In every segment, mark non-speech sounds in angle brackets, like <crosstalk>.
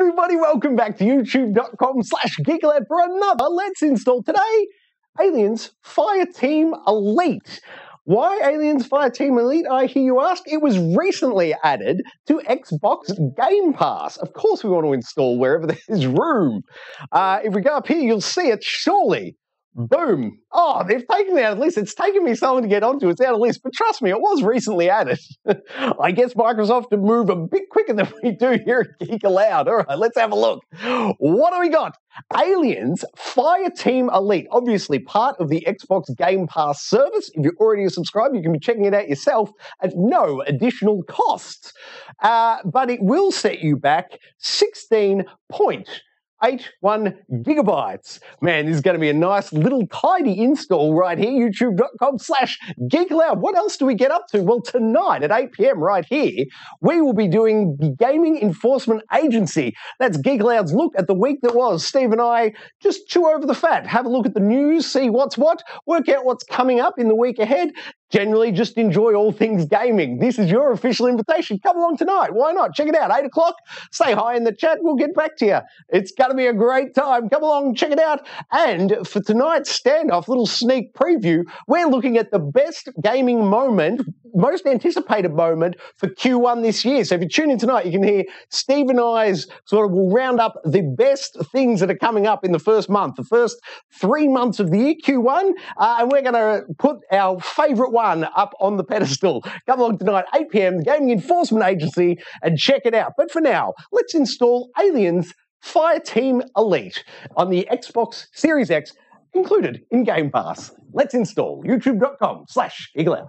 everybody, welcome back to youtube.com slash geekaloud for another Let's Install. Today, Aliens Fireteam Elite. Why Aliens Fireteam Elite, I hear you ask? It was recently added to Xbox Game Pass. Of course we want to install wherever <laughs> there's room. Uh, if we go up here, you'll see it surely Boom. Oh, they've taken me out of the list. It's taken me so long to get onto. It's out of the list, but trust me, it was recently added. <laughs> I guess Microsoft to move a bit quicker than we do here at Geek Aloud. All right, let's have a look. What do we got? Aliens Fireteam Elite, obviously part of the Xbox Game Pass service. If you're already a subscriber, you can be checking it out yourself at no additional cost. Uh, but it will set you back 16 points 81 gigabytes. Man, this is going to be a nice little tidy install right here, youtube.com slash geekaloud. What else do we get up to? Well, tonight at 8 p.m. right here, we will be doing the Gaming Enforcement Agency. That's Geek Aloud's look at the week that was. Steve and I just chew over the fat, have a look at the news, see what's what, work out what's coming up in the week ahead, generally just enjoy all things gaming. This is your official invitation. Come along tonight. Why not? Check it out. 8 o'clock. Say hi in the chat. We'll get back to you. It's going to be a great time. Come along, check it out. And for tonight's standoff, little sneak preview, we're looking at the best gaming moment, most anticipated moment for Q1 this year. So if you tune in tonight, you can hear Steve and I's sort of will round up the best things that are coming up in the first month, the first three months of the year, Q1. Uh, and we're going to put our favorite one up on the pedestal. Come along tonight, 8 p.m., the Gaming Enforcement Agency, and check it out. But for now, let's install Aliens Fireteam Elite on the Xbox Series X, included in Game Pass. Let's install youtube.com slash geekaloud.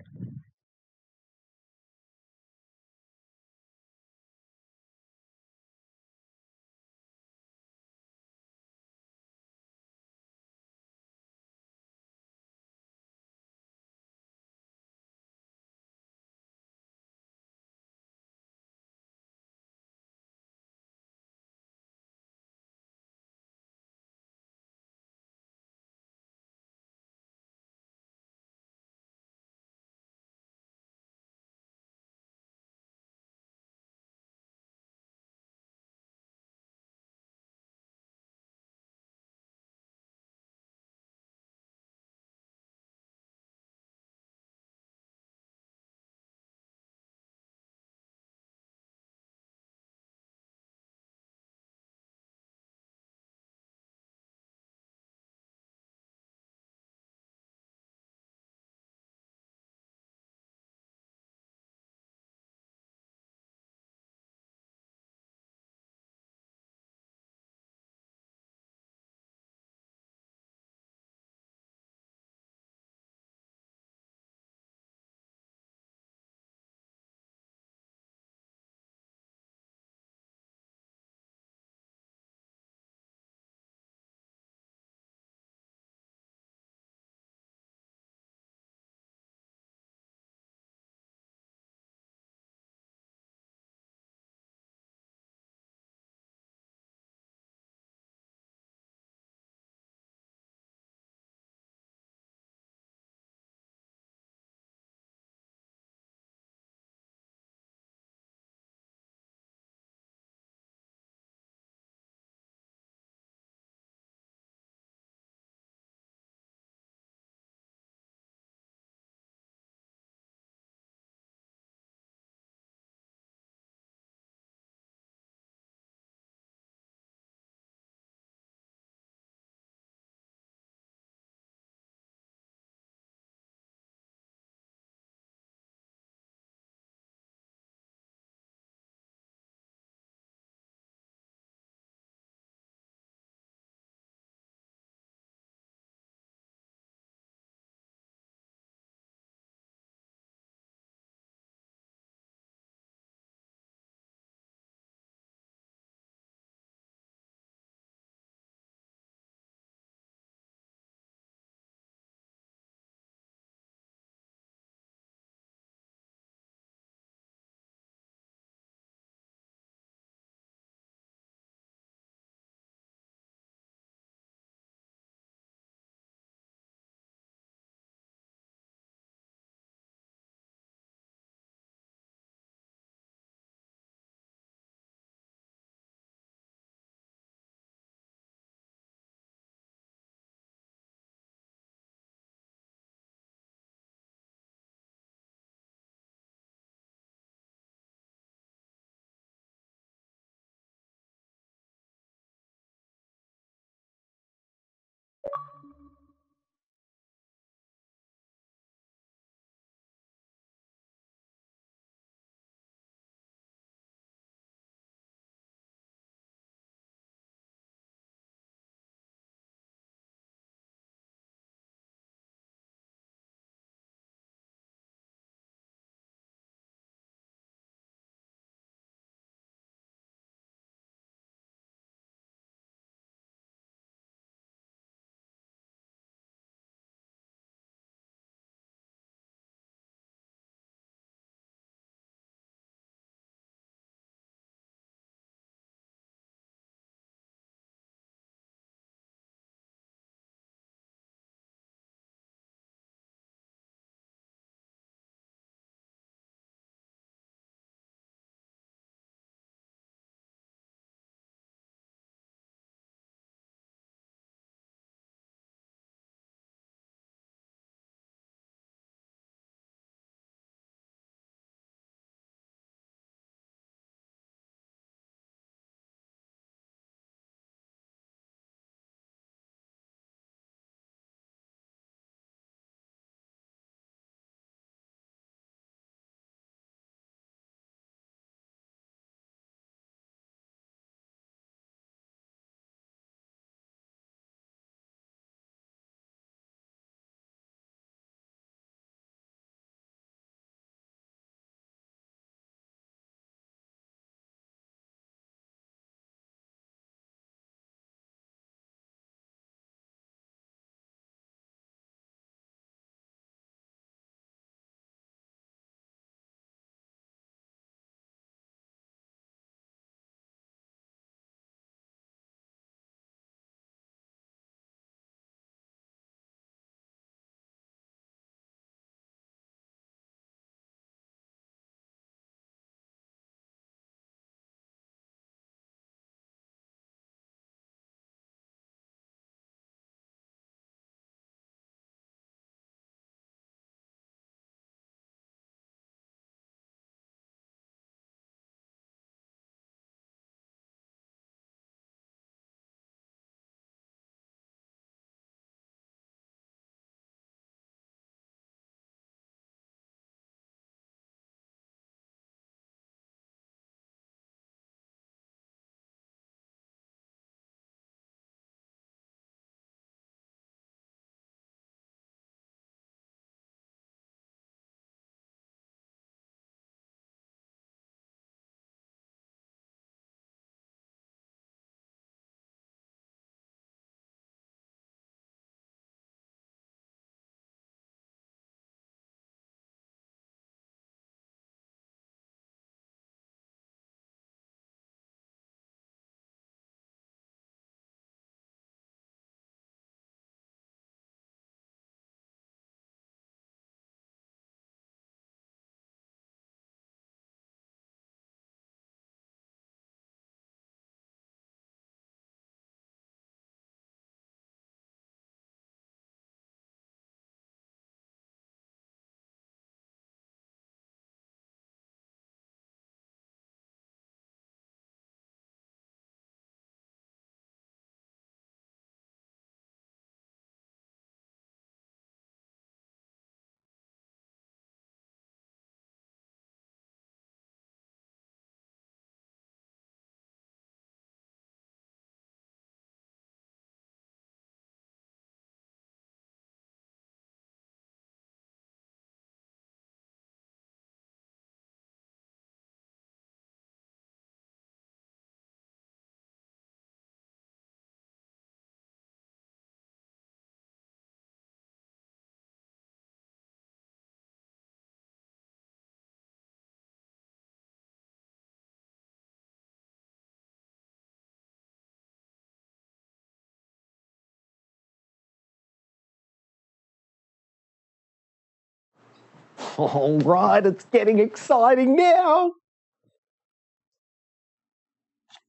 All right, it's getting exciting now.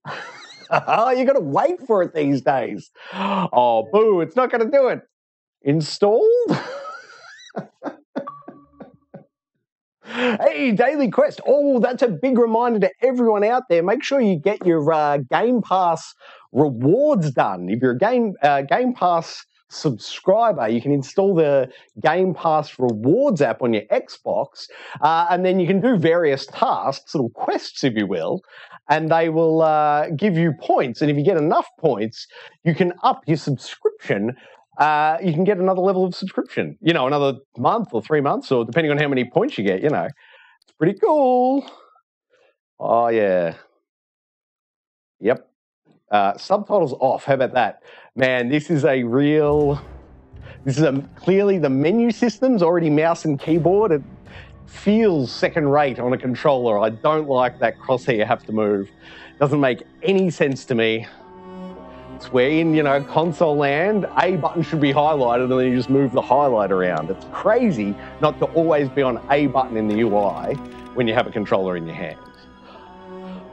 you got to wait for it these days. Oh, boo, it's not going to do it. Installed? <laughs> hey, Daily Quest. Oh, that's a big reminder to everyone out there. Make sure you get your uh, Game Pass rewards done. If you're a Game, uh, Game Pass subscriber, you can install the Game Pass Rewards app on your Xbox, uh, and then you can do various tasks, little quests, if you will, and they will uh, give you points. And if you get enough points, you can up your subscription. Uh, you can get another level of subscription, you know, another month or three months, or depending on how many points you get, you know. It's pretty cool. Oh, yeah. Yep. Uh, subtitles off. How about that? Man, this is a real. This is a clearly the menu system's already mouse and keyboard. It feels second rate on a controller. I don't like that crosshair you have to move. Doesn't make any sense to me. It's where in, you know, console land, A button should be highlighted and then you just move the highlight around. It's crazy not to always be on A button in the UI when you have a controller in your hand.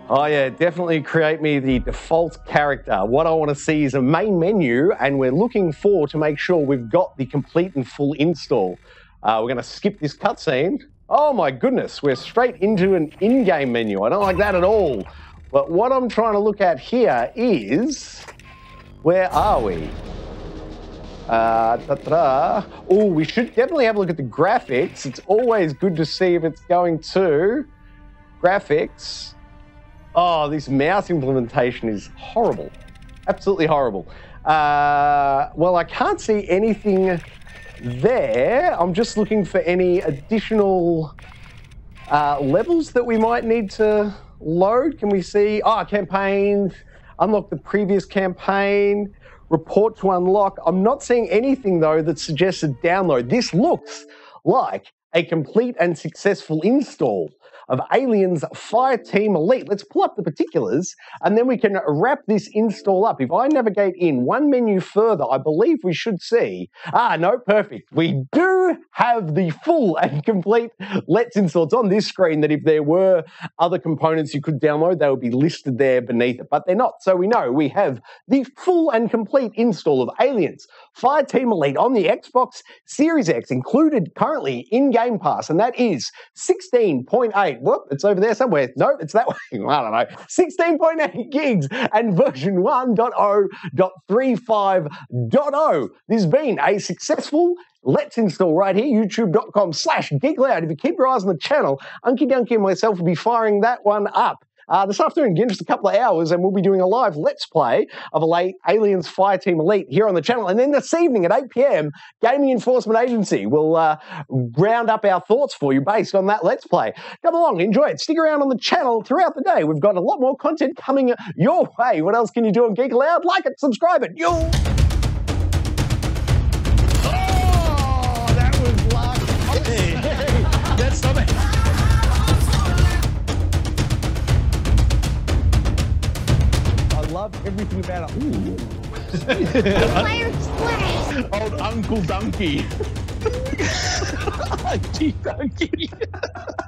Oh yeah, definitely create me the default character. What I want to see is a main menu and we're looking for to make sure we've got the complete and full install. Uh, we're going to skip this cutscene. Oh my goodness, we're straight into an in-game menu. I don't like that at all. But what I'm trying to look at here is, where are we? Uh, oh, we should definitely have a look at the graphics. It's always good to see if it's going to graphics. Oh, this mouse implementation is horrible. Absolutely horrible. Uh, well, I can't see anything there. I'm just looking for any additional uh, levels that we might need to load. Can we see? Ah, oh, campaigns. Unlock the previous campaign. Report to unlock. I'm not seeing anything though that suggests a download. This looks like a complete and successful install of Aliens Fireteam Elite. Let's pull up the particulars and then we can wrap this install up. If I navigate in one menu further, I believe we should see, ah, no, perfect. We do have the full and complete Let's install. It's on this screen that if there were other components you could download, they would be listed there beneath it, but they're not. So we know we have the full and complete install of Aliens Fireteam Elite on the Xbox Series X, included currently in Game Pass, and that is 16.8 whoop, it's over there somewhere. No, it's that <laughs> way. I don't know. 16.8 gigs and version 1.0.35.0. This has been a successful Let's install right here, youtube.com slash geekaloud. If you keep your eyes on the channel, Unky Dunky and myself will be firing that one up uh, this afternoon, in just a couple of hours, and we'll be doing a live Let's Play of a late Aliens Fireteam Elite here on the channel. And then this evening at 8 p.m., Gaming Enforcement Agency will uh, round up our thoughts for you based on that Let's Play. Come along, enjoy it. Stick around on the channel throughout the day. We've got a lot more content coming your way. What else can you do on Geek Aloud? Like it, subscribe it. You. Everything about it. Ooh. Splash! Old Uncle Donkey. <laughs> G Donkey. <laughs>